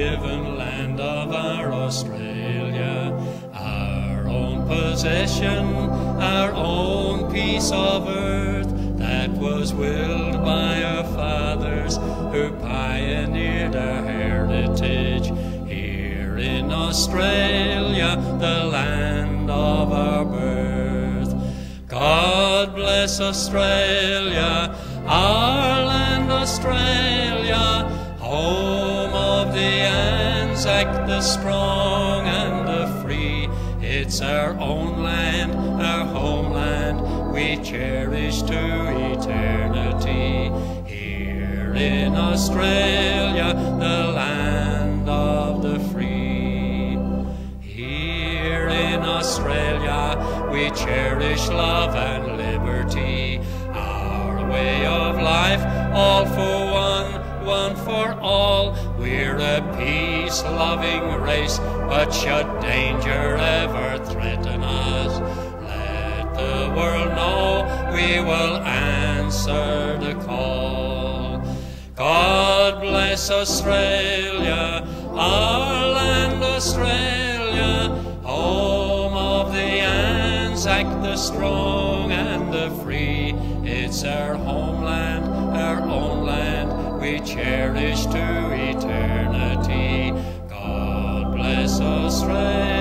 God-given land of our Australia, our own possession, our own piece of earth that was willed by our fathers who pioneered our heritage here in Australia, the land of our birth. God bless Australia, our land Australia, Anzac, the strong and the free. It's our own land, our homeland, we cherish to eternity. Here in Australia, the land of the free. Here in Australia, we cherish love and liberty. Our way of life, all for all. We're a peace loving race, but should danger ever threaten us, let the world know we will answer the call. God bless Australia, our land Australia, home of the Anzac, the strong and the free. It's our homeland, we cherish to eternity. God bless us, friends.